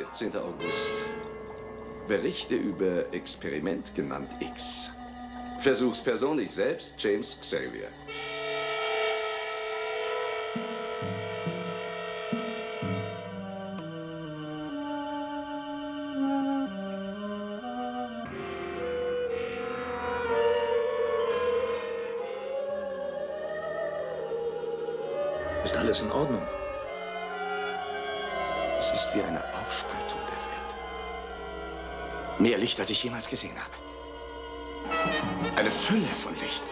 14. August. Berichte über Experiment genannt X. Versuchsperson ich selbst, James Xavier. Ist alles in Ordnung? Es ist wie eine Aufspaltung der Welt. Mehr Licht, als ich jemals gesehen habe. Eine Fülle von Licht.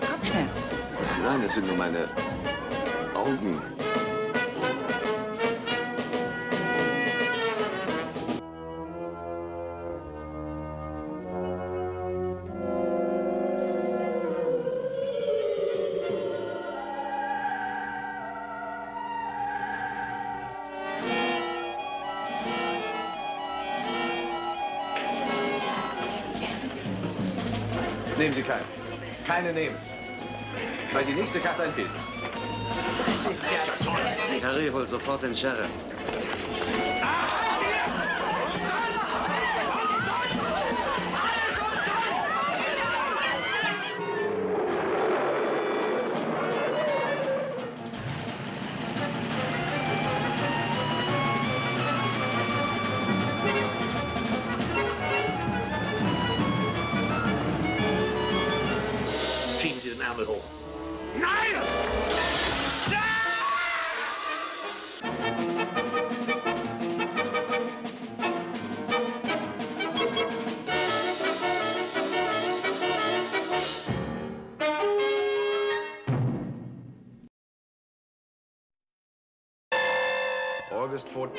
Kopfschmerzen. Nein, es sind nur meine Augen. Nehmen Sie keine. Keine nehmen. Weil die nächste Karte ein Bild ist. Das ist ja... Harry, hol sofort den Sheriff. Schieben Sie den Ärmel hoch. August 14th.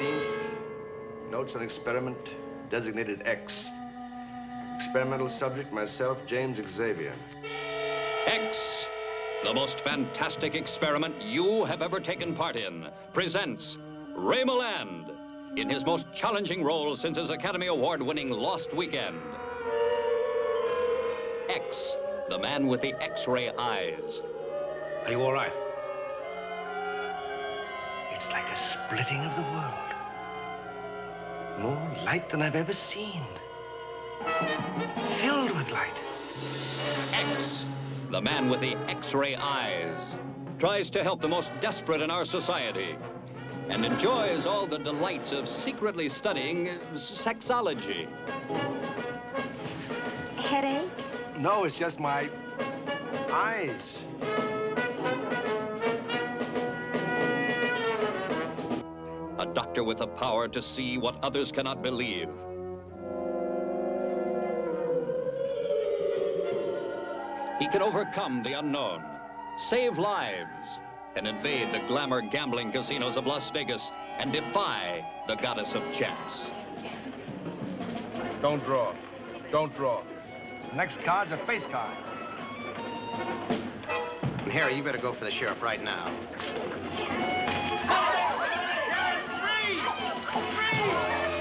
Notes on experiment designated X. Experimental subject, myself, James Xavier. X, the most fantastic experiment you have ever taken part in, presents Ray Milland in his most challenging role since his Academy Award winning Lost Weekend. X, the man with the X ray eyes. Are you all right? It's like a splitting of the world. More light than I've ever seen. Filled with light. X, the man with the X ray eyes, tries to help the most desperate in our society and enjoys all the delights of secretly studying sexology. Headache? No, it's just my eyes. A doctor with the power to see what others cannot believe. He can overcome the unknown, save lives, and invade the glamour gambling casinos of Las Vegas and defy the goddess of chance. Don't draw. Don't draw. The Next card's a face card. Harry, you better go for the sheriff right now. Push up